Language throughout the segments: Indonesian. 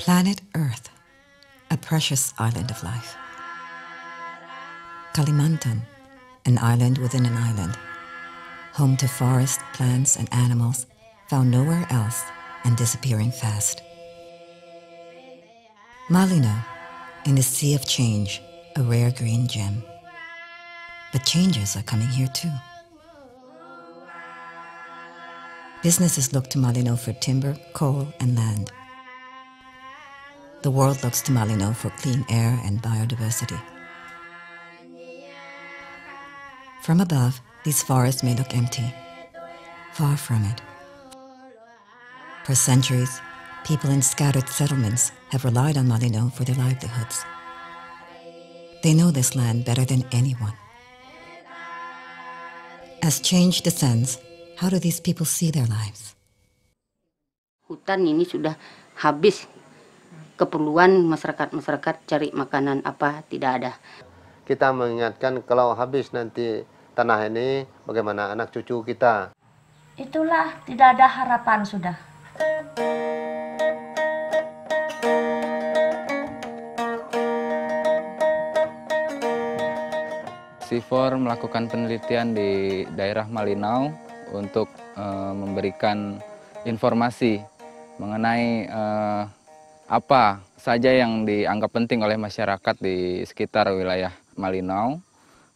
Planet Earth, a precious island of life. Kalimantan, an island within an island, home to forest, plants, and animals found nowhere else and disappearing fast. Malino, in the sea of change, a rare green gem. But changes are coming here too. Businesses look to Malino for timber, coal, and land. The world looks to Malino for clean air and biodiversity. From above, these forests may look empty. Far from it. For centuries, people in scattered settlements have relied on Malino for their livelihoods. They know this land better than anyone. As change descends, how do these people see their lives? Hutan ini sudah habis keperluan masyarakat-masyarakat cari makanan apa tidak ada. Kita mengingatkan kalau habis nanti tanah ini bagaimana anak cucu kita. Itulah tidak ada harapan sudah. Sifor melakukan penelitian di daerah Malinau untuk uh, memberikan informasi mengenai uh, apa saja yang dianggap penting oleh masyarakat di sekitar wilayah Malinau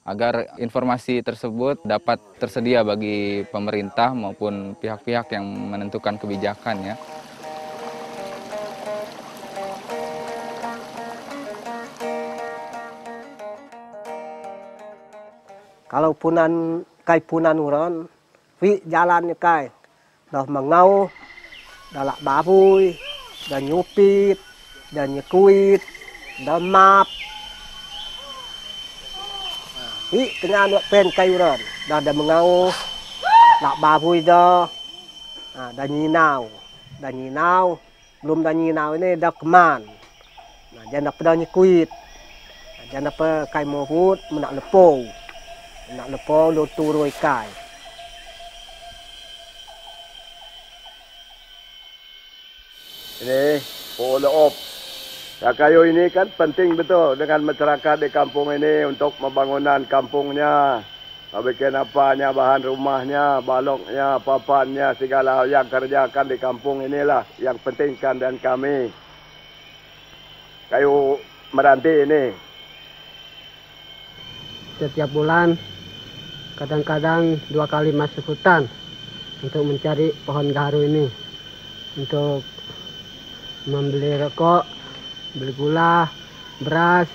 agar informasi tersebut dapat tersedia bagi pemerintah maupun pihak-pihak yang menentukan kebijakan ya. Kalau punan kai punan uron, wi jalan kai, dah mengau, dalak babui, dan nyupit, dan nyekuit, dan map. Wi tengah nak pen kai uron, dah ada mengau, lak babui dah, nah, dah nyinau, dah nyinau, belum dah nyinau ini dah keman. Nah, jangan apa dah nyekuit, jangan apa kai mohut, menak lepau. nak lepo lu turu ikai. Ini Polo Op. Ya, kayu ini kan penting betul dengan masyarakat di kampung ini untuk pembangunan kampungnya. Bikin apanya, bahan rumahnya, baloknya, papannya, segala yang kerjakan di kampung inilah yang pentingkan dan kami. Kayu meranti ini. Setiap bulan kadang-kadang dua kali masuk hutan untuk mencari pohon gaharu ini untuk membeli rokok, beli gula, beras.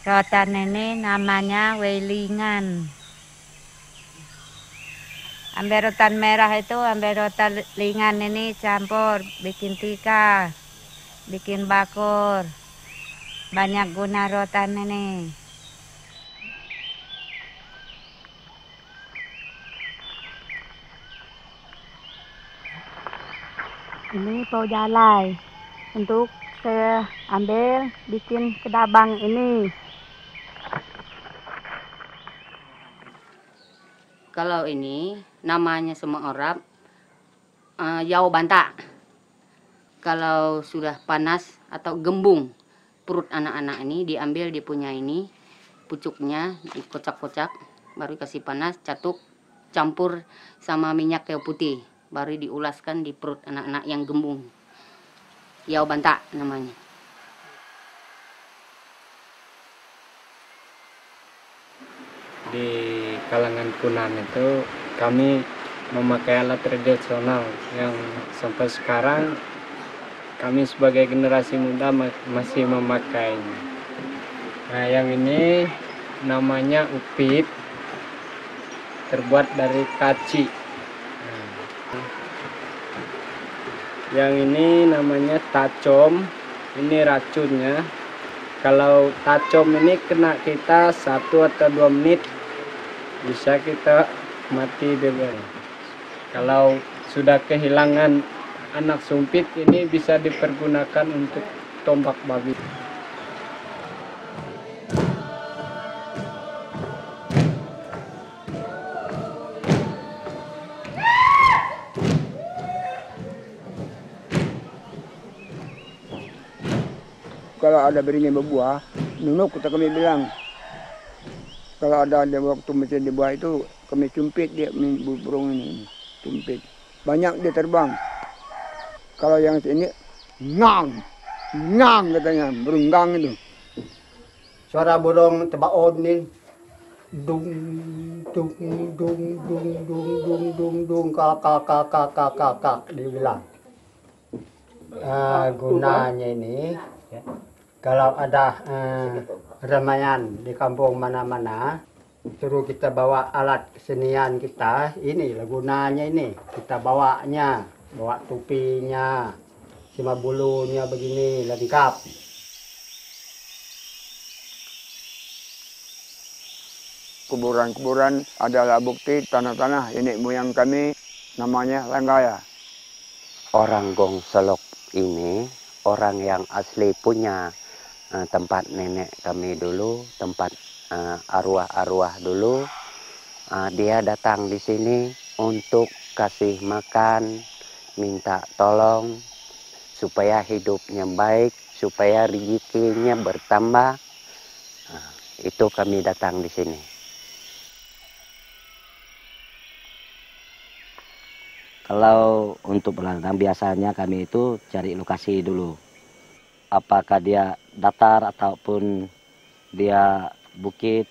Rotan ini namanya welingan. Ambil rotan merah itu, ambil rotan lingan ini campur, bikin tika, bikin bakur. Banyak guna rotan ini. Ini pau jalai untuk saya ambil bikin kedabang ini. Kalau ini namanya semua orang uh, yau banta. Kalau sudah panas atau gembung perut anak-anak ini diambil dipunya ini pucuknya dikocak-kocak baru kasih panas catuk campur sama minyak kayu putih baru diulaskan di perut anak-anak yang gembung. Yau banta namanya. Di kalangan Punan itu kami memakai alat tradisional yang sampai sekarang kami sebagai generasi muda masih memakainya. Nah, yang ini namanya upit terbuat dari kaci. Nah, yang ini namanya tacom. Ini racunnya. Kalau tacom ini kena kita satu atau dua menit bisa kita mati bebas. Kalau sudah kehilangan anak sumpit ini bisa dipergunakan untuk tombak babi. Kalau ada beringin berbuah, nunuk kita kami bilang. Kalau ada dia waktu mesin di buah itu, kami cumpit dia burung ini, cumpit. Banyak dia terbang. Kalau yang sini, ngang, ngang katanya, berunggang itu. Suara burung tebaon nih, dung dung dung dung dung dung dung dung kakak kakak kakak kakak dibilang. Uh, gunanya ini kalau ada uh, remayan di kampung mana-mana suruh kita bawa alat kesenian kita ini gunanya ini kita bawanya bawa tupinya cima bulunya begini lengkap kuburan-kuburan adalah bukti tanah-tanah ini moyang kami namanya Langgaya. Orang Gong Selok ini orang yang asli punya uh, tempat nenek kami dulu, tempat arwah-arwah uh, dulu. Uh, dia datang di sini untuk kasih makan, minta tolong supaya hidupnya baik, supaya rezekinya bertambah. Itu kami datang di sini. Kalau untuk berladang biasanya kami itu cari lokasi dulu. Apakah dia datar ataupun dia bukit.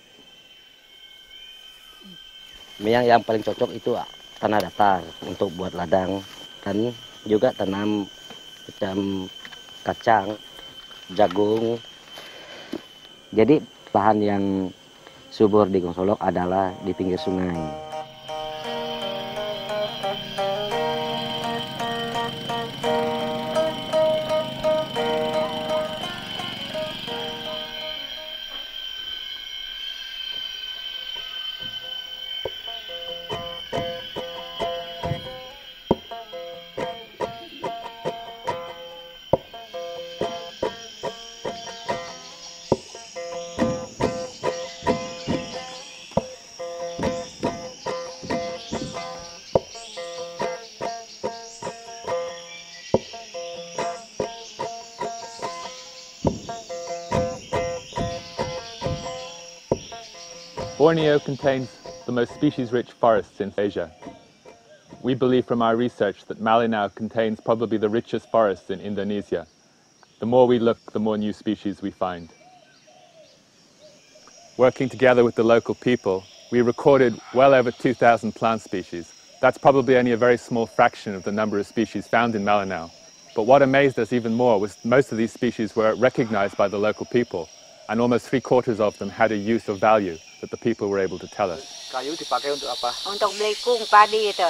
Yang yang paling cocok itu tanah datar untuk buat ladang dan juga tanam macam kacang, jagung. Jadi bahan yang subur di Gongsolok adalah di pinggir sungai. Borneo contains the most species-rich forests in Asia. We believe from our research that Malinau contains probably the richest forests in Indonesia. The more we look, the more new species we find. Working together with the local people, we recorded well over 2,000 plant species. That's probably only a very small fraction of the number of species found in Malinau. But what amazed us even more was most of these species were recognized by the local people, and almost three quarters of them had a use of value that the people were able to tell us. Kayu dipakai untuk apa? Untuk beli kung padi itu.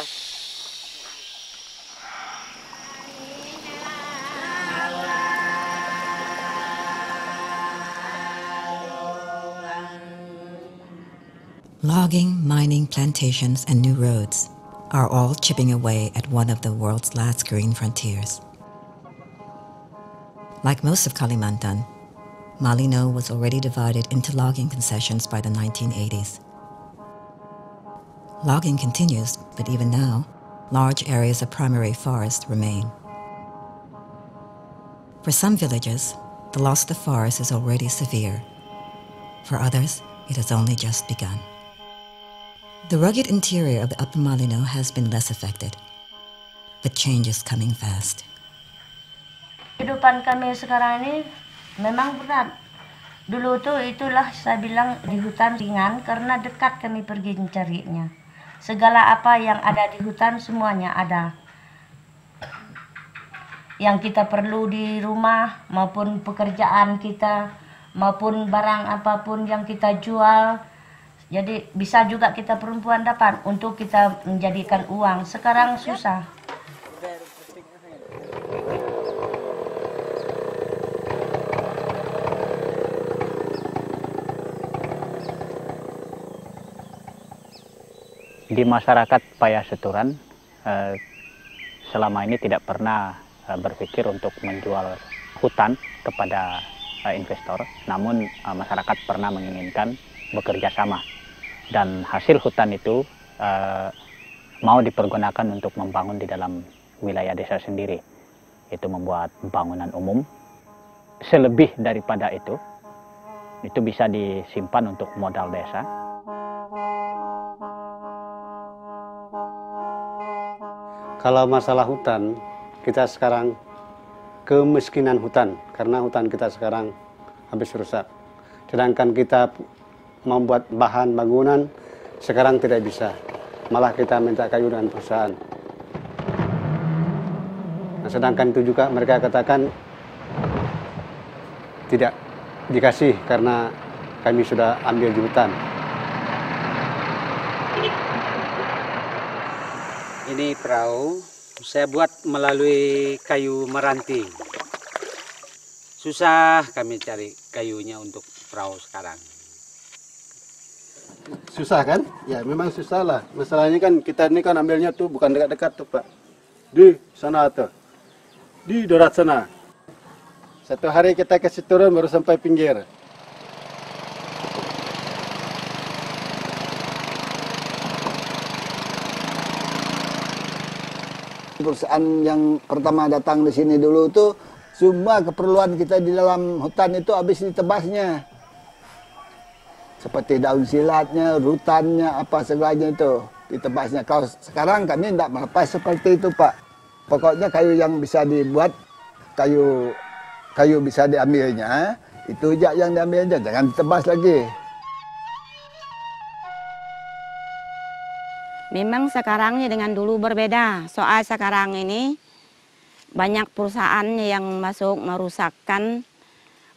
Logging, mining, plantations, and new roads are all chipping away at one of the world's last green frontiers. Like most of Kalimantan, Malino was already divided into logging concessions by the 1980s. Logging continues, but even now, large areas of primary forest remain. For some villages, the loss of the forest is already severe. For others, it has only just begun. The rugged interior of the Upper Malino has been less affected, but change is coming fast. Kehidupan kami sekarang ini memang berat. Dulu tuh itulah saya bilang di hutan ringan karena dekat kami pergi mencarinya. Segala apa yang ada di hutan semuanya ada. Yang kita perlu di rumah maupun pekerjaan kita maupun barang apa pun yang kita jual. Jadi bisa juga kita perempuan dapat untuk kita menjadikan uang. Sekarang susah. Di masyarakat Payah Seturan eh, selama ini tidak pernah eh, berpikir untuk menjual hutan kepada eh, investor, namun eh, masyarakat pernah menginginkan bekerja sama. Dan hasil hutan itu mau dipergunakan untuk membangun di dalam wilayah desa sendiri, itu membuat bangunan umum, selebih daripada itu, itu bisa disimpan untuk modal desa. Kalau masalah hutan, kita sekarang kemiskinan hutan karena hutan kita sekarang habis rusak. Sedangkan kita membuat bahan bangunan sekarang tidak bisa. Malah kita minta kayu dengan perusahaan. Nah, sedangkan itu juga mereka katakan tidak dikasih karena kami sudah ambil di hutan. Ini perahu saya buat melalui kayu meranting. Susah kami cari kayunya untuk perahu sekarang. Susah kan? Ya memang susah lah. Masalahnya kan kita ini kan ambilnya tuh bukan dekat-dekat tuh Pak. Di sana tuh. Di darat sana. Satu hari kita kasih turun baru sampai pinggir. Perusahaan yang pertama datang di sini dulu itu semua keperluan kita di dalam hutan itu habis ditebasnya. Seperti daun silatnya, rutannya, apa segalanya itu ditebasnya. Kalau sekarang kami tidak melepas seperti itu Pak. Pokoknya kayu yang bisa dibuat, kayu kayu bisa diambilnya, itu aja yang diambilnya, jangan ditebas lagi. Memang sekarangnya dengan dulu berbeda. Soal sekarang ini banyak perusahaan yang masuk merusakkan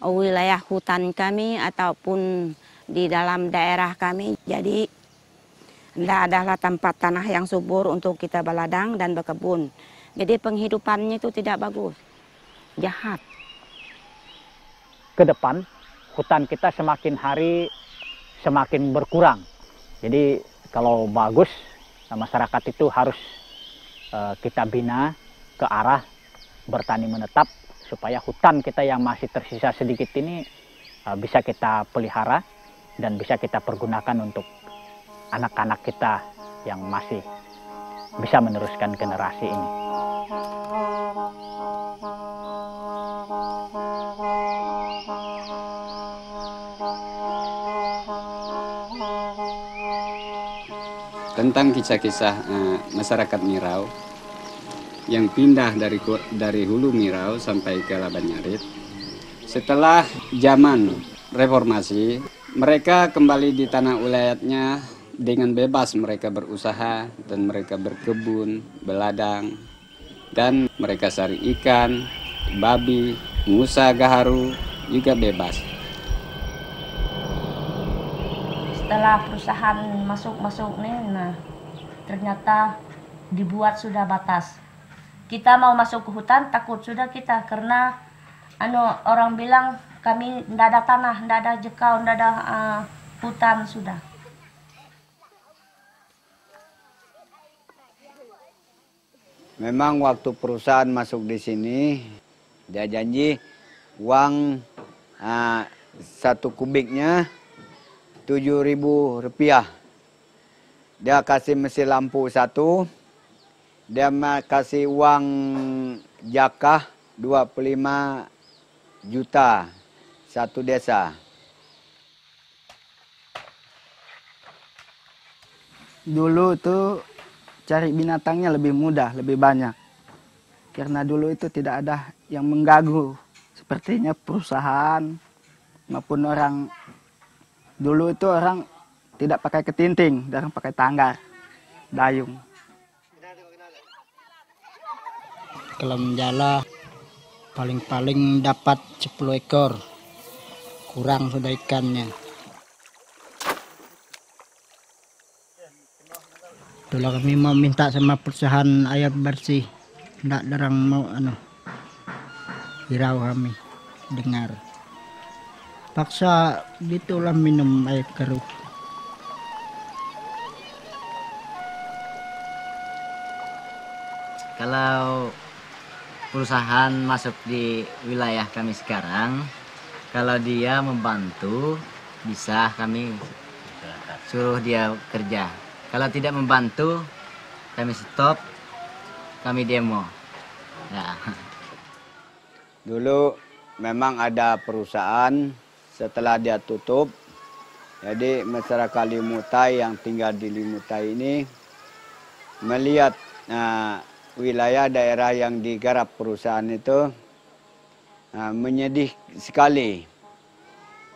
wilayah hutan kami ataupun di dalam daerah kami. Jadi tidak adalah tempat tanah yang subur untuk kita beladang dan berkebun. Jadi penghidupannya itu tidak bagus, jahat. Ke depan hutan kita semakin hari semakin berkurang. Jadi kalau bagus masyarakat itu harus uh, kita bina ke arah bertani menetap supaya hutan kita yang masih tersisa sedikit ini uh, bisa kita pelihara dan bisa kita pergunakan untuk anak-anak kita yang masih bisa meneruskan generasi ini. Tentang kisah-kisah uh, masyarakat Mirau yang pindah dari dari Hulu Mirau sampai ke Labanyarit. Setelah zaman reformasi, mereka kembali di tanah ulayatnya dengan bebas mereka berusaha dan mereka berkebun, beladang, dan mereka sari ikan, babi, musa gaharu juga bebas. Setelah perusahaan masuk-masuk nih, nah ternyata dibuat sudah batas. Kita mau masuk ke hutan takut sudah kita karena anu orang bilang kami tidak ada tanah, tidak ada jekau, tidak ada uh, hutan sudah. Memang waktu perusahaan masuk di sini dia janji uang uh, satu kubiknya tujuh ribu rupiah. Dia kasih mesin lampu satu. Dia kasih uang jakah 25 juta satu desa. Dulu itu cari binatangnya lebih mudah, lebih banyak. Karena dulu itu tidak ada yang mengganggu. Sepertinya perusahaan maupun orang Dulu itu orang tidak pakai ketinting, orang pakai tangga, dayung. Kalau menjala paling-paling dapat 10 ekor. Kurang sudah ikannya. Dulu kami mau minta sama perusahaan air bersih. Tidak darang mau anu. Hirau kami dengar paksa gitulah minum air keruh. Kalau perusahaan masuk di wilayah kami sekarang kalau dia membantu bisa kami suruh dia kerja. Kalau tidak membantu kami stop kami demo. Nah. Dulu memang ada perusahaan setelah dia tutup. Jadi masyarakat Limutai yang tinggal di Limutai ini melihat uh, wilayah daerah yang digarap perusahaan itu uh, menyedih sekali.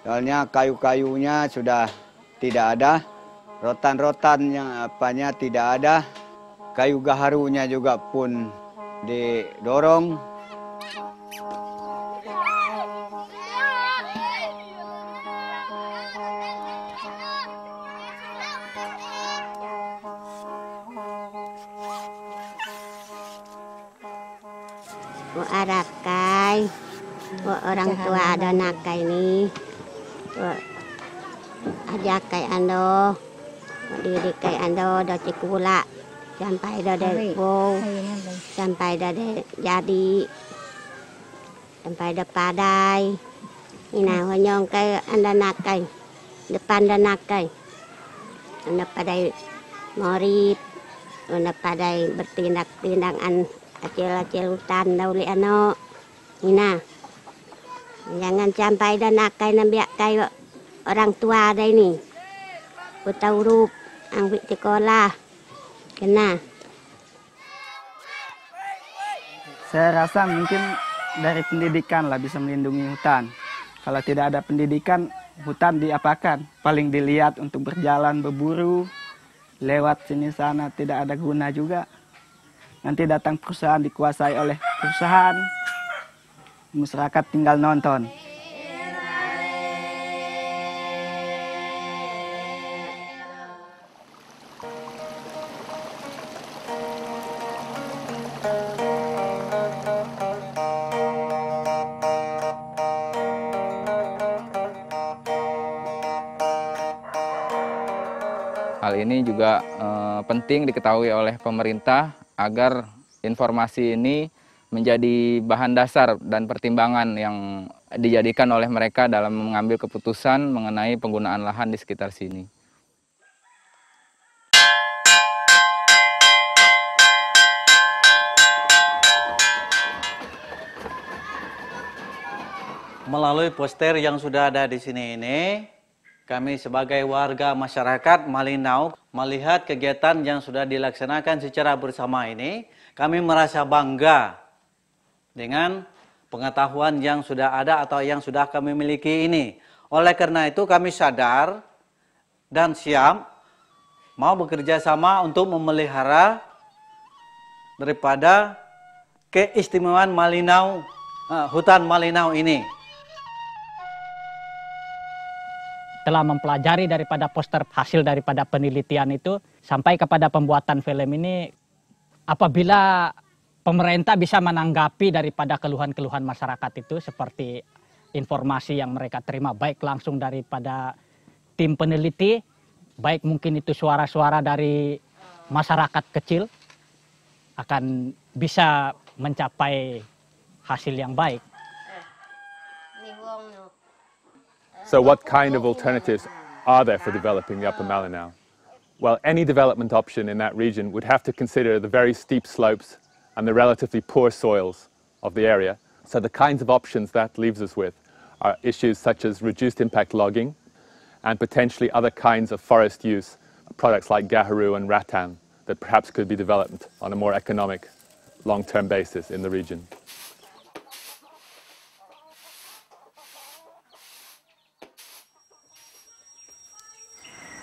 Soalnya kayu-kayunya sudah tidak ada, rotan-rotan yang apanya tidak ada, kayu gaharunya juga pun didorong arakai orang tua ada nakai ini ajak kai ando. Didik kai ando do cikula sampai do de sampai do de jadi. Sampai do padai. Ina honyong kai anda nakai depan da nakai anda padai morip anda padai bertindak tindakan acil-acil hutan dauli ano ina jangan sampai dan nakai nambiak kayu orang tua ada ini. Utauruk ang sekolah. Kena. Saya rasa mungkin dari pendidikan lah bisa melindungi hutan. Kalau tidak ada pendidikan hutan diapakan? Paling dilihat untuk berjalan berburu lewat sini sana tidak ada guna juga nanti datang perusahaan dikuasai oleh perusahaan. Masyarakat tinggal nonton. Hal ini juga eh, penting diketahui oleh pemerintah agar informasi ini menjadi bahan dasar dan pertimbangan yang dijadikan oleh mereka dalam mengambil keputusan mengenai penggunaan lahan di sekitar sini. Melalui poster yang sudah ada di sini ini, kami sebagai warga masyarakat Malinau melihat kegiatan yang sudah dilaksanakan secara bersama ini, kami merasa bangga dengan pengetahuan yang sudah ada atau yang sudah kami miliki ini. Oleh karena itu kami sadar dan siap mau bekerja sama untuk memelihara daripada keistimewaan Malinau, uh, hutan Malinau ini. Telah mempelajari daripada poster hasil daripada penelitian itu sampai kepada pembuatan film ini apabila pemerintah bisa menanggapi daripada keluhan-keluhan masyarakat itu seperti informasi yang mereka terima baik langsung daripada tim peneliti baik mungkin itu suara-suara dari masyarakat kecil akan bisa mencapai hasil yang baik. So what kind of alternatives are there for developing the Upper Malinau? Well, any development option in that region would have to consider the very steep slopes and the relatively poor soils of the area. So the kinds of options that leaves us with are issues such as reduced impact logging and potentially other kinds of forest use, products like gaharu and rattan that perhaps could be developed on a more economic long-term basis in the region.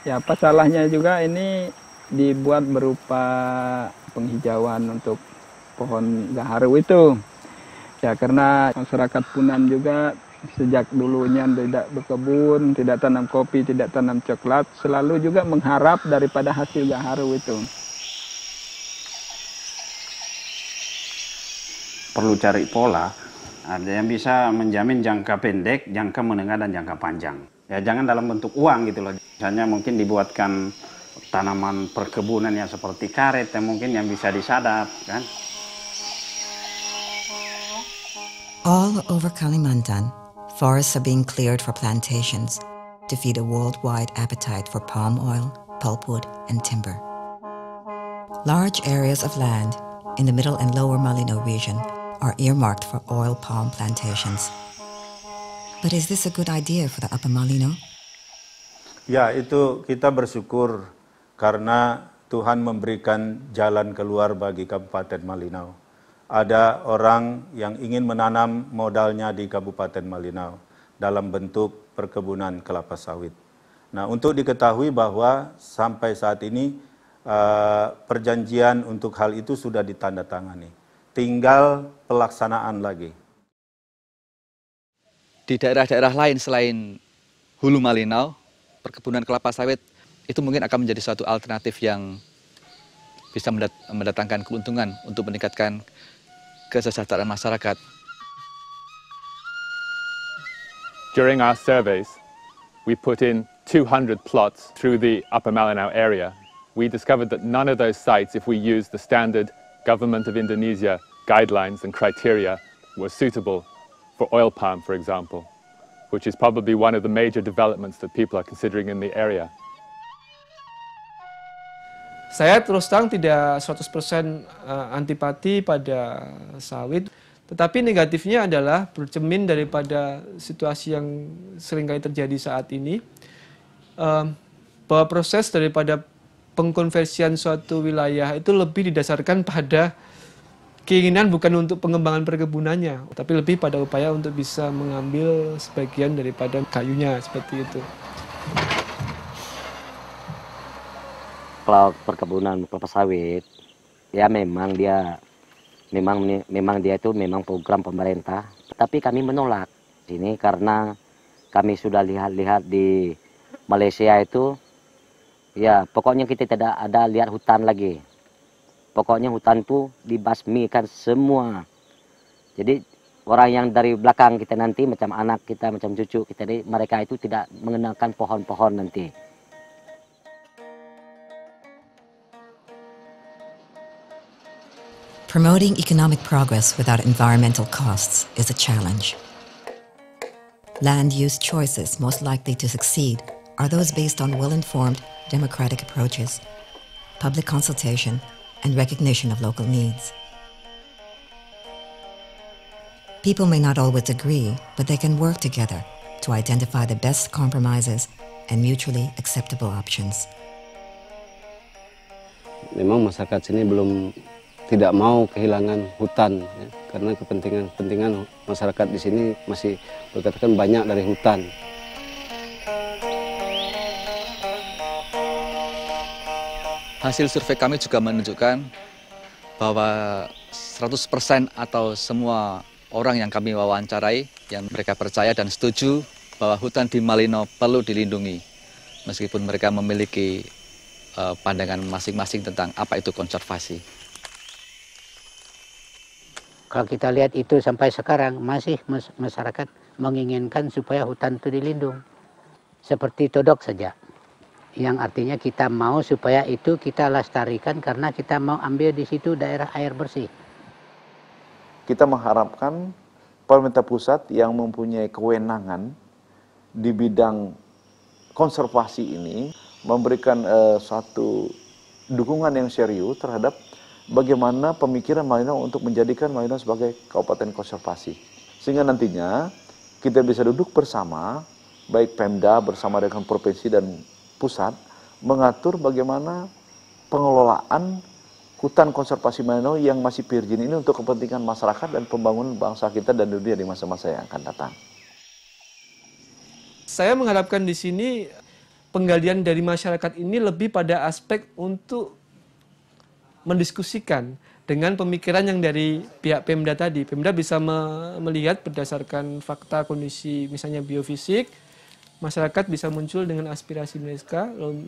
Ya, apa salahnya juga ini dibuat berupa penghijauan untuk pohon gaharu itu. Ya, karena masyarakat Punan juga sejak dulunya tidak berkebun, tidak tanam kopi, tidak tanam coklat, selalu juga mengharap daripada hasil gaharu itu. Perlu cari pola, ada yang bisa menjamin jangka pendek, jangka menengah, dan jangka panjang. Ya jangan dalam bentuk uang gitu loh. Misalnya mungkin dibuatkan tanaman perkebunan yang seperti karet yang mungkin yang bisa disadap kan. All over Kalimantan, forests are being cleared for plantations to feed a worldwide appetite for palm oil, pulpwood, and timber. Large areas of land in the middle and lower Malino region are earmarked for oil palm plantations. But is this a good idea for the Upper Malino? Ya, itu kita bersyukur karena Tuhan memberikan jalan keluar bagi Kabupaten Malinau. Ada orang yang ingin menanam modalnya di Kabupaten Malinau dalam bentuk perkebunan kelapa sawit. Nah, untuk diketahui bahwa sampai saat ini uh, perjanjian untuk hal itu sudah ditandatangani. Tinggal pelaksanaan lagi. Di daerah-daerah lain selain Hulu Malinau, perkebunan kelapa sawit itu mungkin akan menjadi suatu alternatif yang bisa mendatangkan keuntungan untuk meningkatkan kesejahteraan masyarakat. During our surveys, we put in 200 plots through the Upper Malinau area. We discovered that none of those sites, if we use the standard Government of Indonesia guidelines and criteria, were suitable for oil palm, for example. Which is probably one of the major developments that people are considering in the area. Saya terus terang tidak 100% eh, antipati pada sawit, tetapi negatifnya adalah bercermin daripada situasi yang sering kali terjadi saat ini, bahwa proses daripada pengkonversian suatu wilayah itu lebih didasarkan pada keinginan bukan untuk pengembangan perkebunannya, tapi lebih pada upaya untuk bisa mengambil sebagian daripada kayunya seperti itu. Kalau perkebunan kelapa sawit, ya memang dia memang memang dia itu memang program pemerintah, tapi kami menolak ini karena kami sudah lihat-lihat di Malaysia itu ya pokoknya kita tidak ada lihat hutan lagi Pokoknya hutan itu dibasmikan semua. Jadi orang yang dari belakang kita nanti macam anak kita, macam cucu kita, mereka itu tidak mengenalkan pohon-pohon nanti. Promoting economic progress without environmental costs is a challenge. Land use choices most likely to succeed are those based on well-informed democratic approaches, public consultation, and recognition of local needs. People may not always agree, but they can work together to identify the best compromises and mutually acceptable options. Memang masyarakat sini belum tidak mau kehilangan hutan ya, karena kepentingan-kepentingan masyarakat di sini masih berkatakan banyak dari hutan. Hasil survei kami juga menunjukkan bahwa 100% atau semua orang yang kami wawancarai yang mereka percaya dan setuju bahwa hutan di Malino perlu dilindungi meskipun mereka memiliki uh, pandangan masing-masing tentang apa itu konservasi. Kalau kita lihat itu sampai sekarang masih masyarakat menginginkan supaya hutan itu dilindung. Seperti todok saja yang artinya kita mau supaya itu kita lestarikan karena kita mau ambil di situ daerah air bersih. Kita mengharapkan pemerintah pusat yang mempunyai kewenangan di bidang konservasi ini memberikan uh, suatu dukungan yang serius terhadap bagaimana pemikiran Malino untuk menjadikan Malino sebagai kabupaten konservasi. Sehingga nantinya kita bisa duduk bersama, baik Pemda bersama dengan provinsi dan pusat mengatur bagaimana pengelolaan hutan konservasi Manado yang masih virgin ini untuk kepentingan masyarakat dan pembangunan bangsa kita dan dunia di masa-masa yang akan datang. Saya mengharapkan di sini penggalian dari masyarakat ini lebih pada aspek untuk mendiskusikan dengan pemikiran yang dari pihak Pemda tadi. Pemda bisa melihat berdasarkan fakta kondisi misalnya biofisik, masyarakat bisa muncul dengan aspirasi mereka, lalu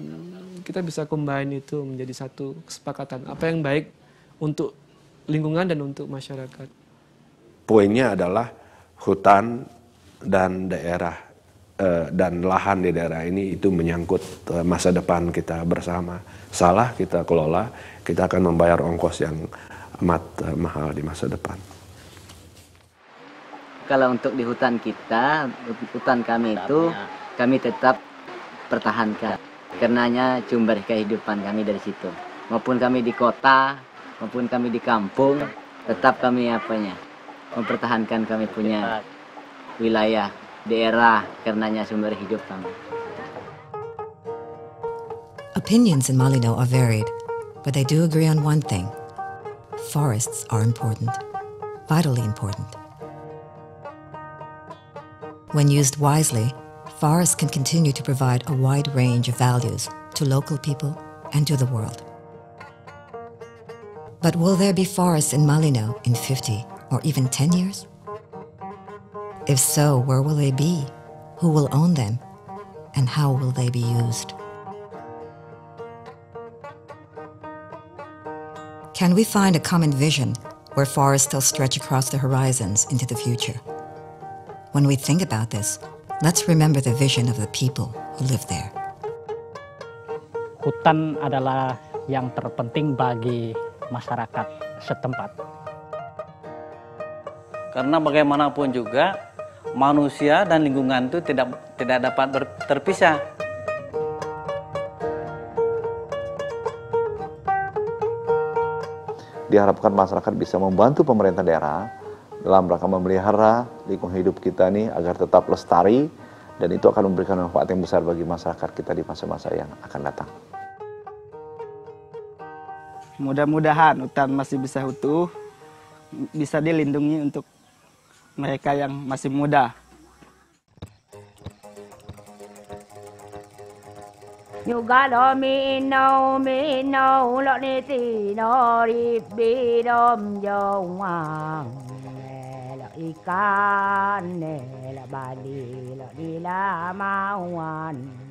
kita bisa combine itu menjadi satu kesepakatan. Apa yang baik untuk lingkungan dan untuk masyarakat. Poinnya adalah hutan dan daerah eh, dan lahan di daerah ini itu menyangkut eh, masa depan kita bersama. Salah kita kelola, kita akan membayar ongkos yang amat eh, mahal di masa depan. Kalau untuk di hutan kita, hutan kami itu kami tetap pertahankan. Karenanya sumber kehidupan kami dari situ. Maupun kami di kota, maupun kami di kampung, tetap kami apanya mempertahankan kami punya wilayah daerah karenanya sumber hidup kami. Opinions in Malino are varied, but they do agree on one thing. Forests are important, vitally important. When used wisely, forests can continue to provide a wide range of values to local people and to the world. But will there be forests in Malino in 50 or even 10 years? If so, where will they be? Who will own them? And how will they be used? Can we find a common vision where forests still stretch across the horizons into the future? When we think about this, let's remember the vision of the people who live there. Hutan adalah yang terpenting bagi masyarakat setempat. Karena bagaimanapun juga manusia dan lingkungan itu tidak tidak dapat ber, terpisah. Diharapkan masyarakat bisa membantu pemerintah daerah dalam rangka memelihara lingkungan hidup kita ini agar tetap lestari dan itu akan memberikan manfaat yang besar bagi masyarakat kita di masa-masa yang akan datang. Mudah-mudahan hutan masih bisa utuh, bisa dilindungi untuk mereka yang masih muda. Nyuga lo mi no mi no lo ni ti no ri bi ikan nela balila dila mawan